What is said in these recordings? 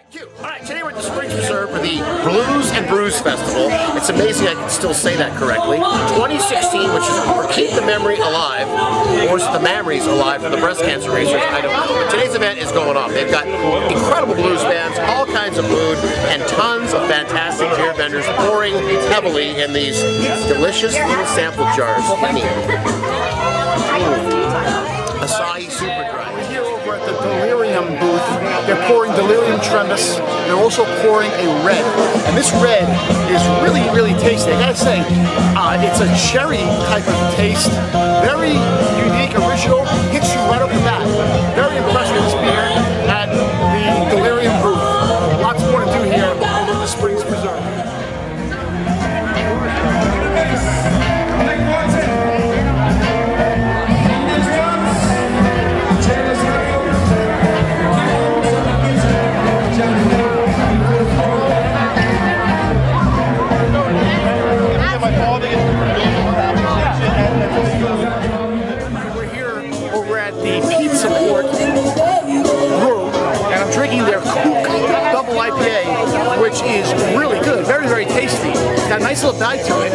All right, today we're at the Springs Preserve for the Blues and Brews Festival. It's amazing I can still say that correctly. 2016, which is for Keep the Memory Alive, or is it the memories alive for the breast cancer research? I don't know. But today's event is going on. They've got incredible blues bands, all kinds of food, and tons of fantastic beer vendors pouring heavily in these delicious little sample jars. They're pouring Delirium tremens. They're also pouring a red. And this red is really, really tasty. I gotta say, uh, it's a cherry type of taste. Very nice little bite to it,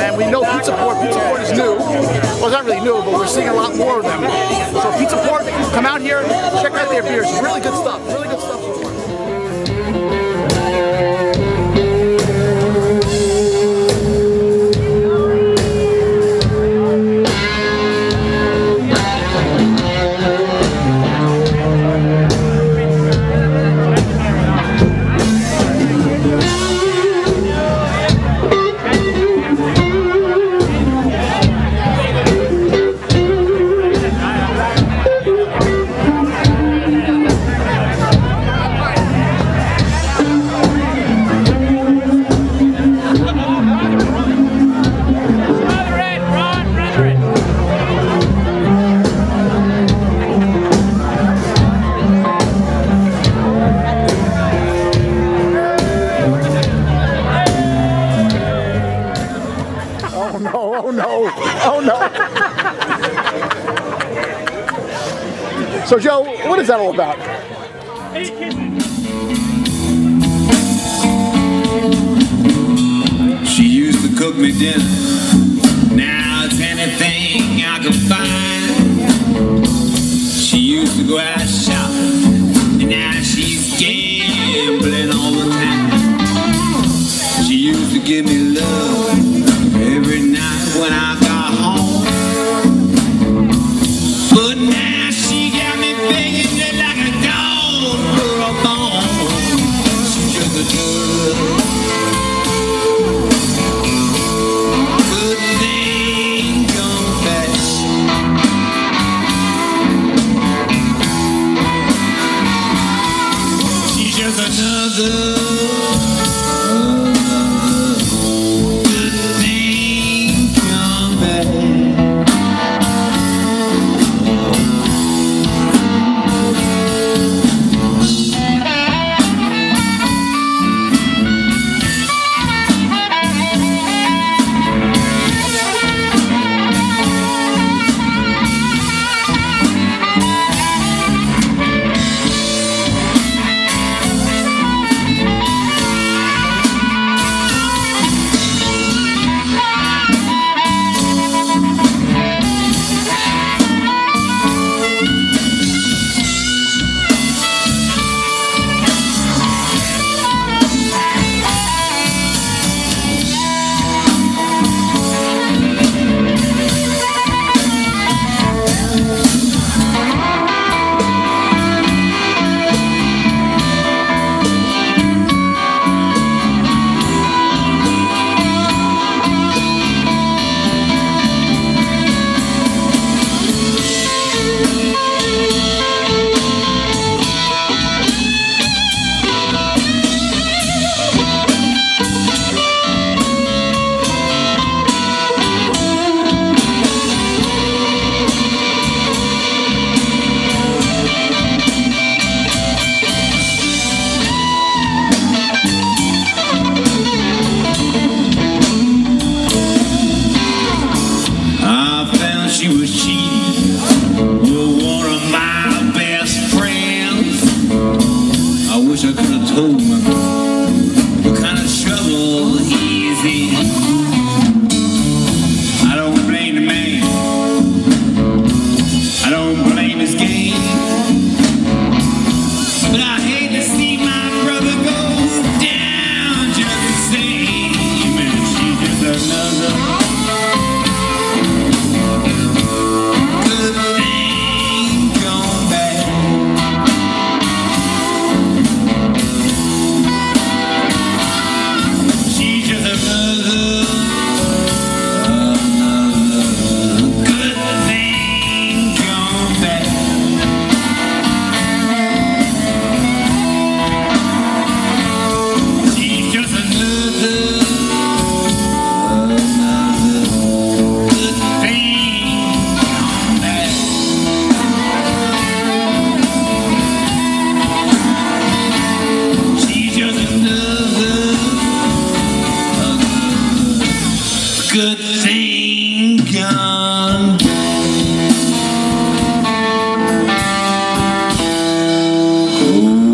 and we know Pizza Port. Pizza Port is new. Well, it's not really new, but we're seeing a lot more of them. So Pizza Port, come out here, check out their beers. Really good stuff. Really good stuff So Joe, what is that all about? She used to cook me dinner. Another Ooh.